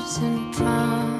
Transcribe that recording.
and drown.